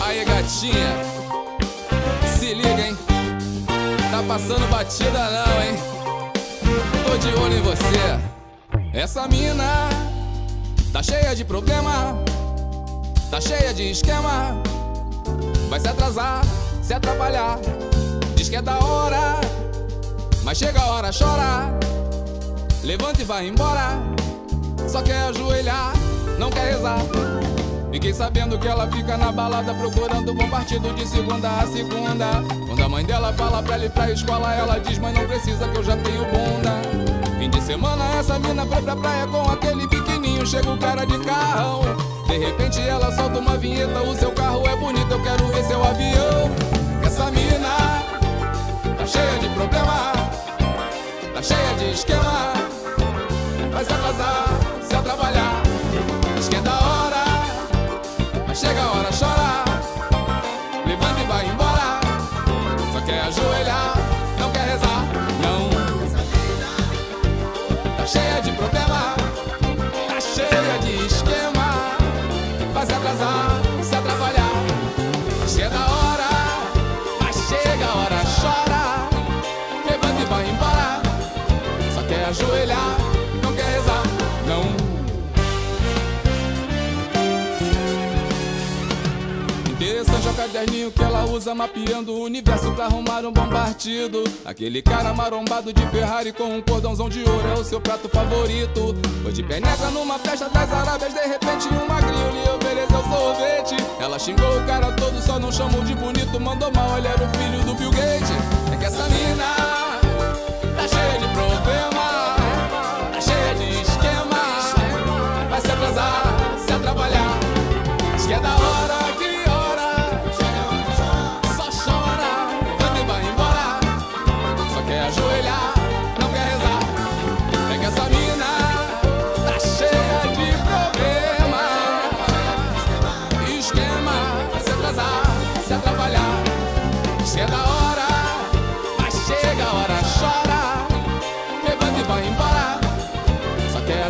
Aí, gatinha, se liga, hein? Tá passando batida não, hein? Tô de olho em você. Essa mina tá cheia de problema, tá cheia de esquema. Vai se atrasar, se atrapalhar. Diz que é da hora, mas chega a hora, chora. Levanta e vai embora. Só quer ajoelhar, não quer rezar. Fiquei sabendo que ela fica na balada procurando bom partido de segunda a segunda. Quando a mãe dela fala pra ela ir pra escola, ela diz: Mãe, não precisa que eu já tenho bunda. Fim de semana, essa mina foi pra praia com aquele biquininho. Chega o cara de carrão. De repente ela solta uma vinheta: O seu carro é bonito, eu quero ver seu avião. Cheia de problema, tá cheia de esquema. Vai se atrasar, vai embora. Só quer ajoelhar, não quer rezar, não. Interessante é o caderninho que ela usa mapeando o universo pra arrumar um bom partido. Aquele cara marombado de Ferrari com um cordãozão de ouro é o seu prato favorito. Foi de penetra numa festa das Arábias, de repente um magrinho lhe ofereceu sorvete. Ela xingou o cara todo, só não chamou de bonito, mandou mal, ele era o filho do Bill Gates. É que essa mina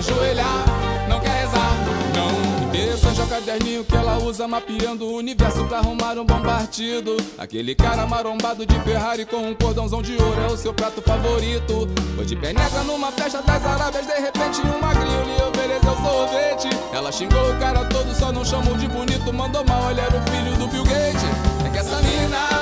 ajoelhar, não quer rezar, não. Interessante é o caderninho que ela usa mapeando o universo pra arrumar um bom partido. Aquele cara marombado de Ferrari com um cordãozão de ouro é o seu prato favorito. Foi de penetra numa festa das Arábias, de repente um magrinho lhe ofereceu sorvete. Ela xingou o cara todo, só não chamou de bonito, mandou mal, era o filho do Bill Gates. É que essa mina